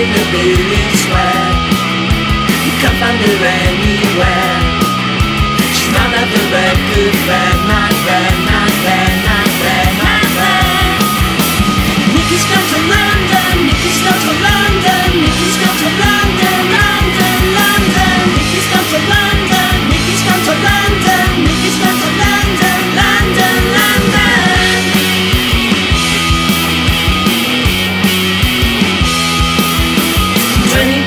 in the village square. You can't find her anywhere.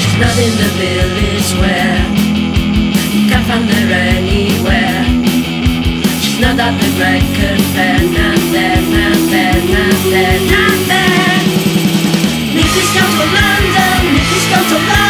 She's not in the village where you can't find her anywhere. She's not at the record. alive.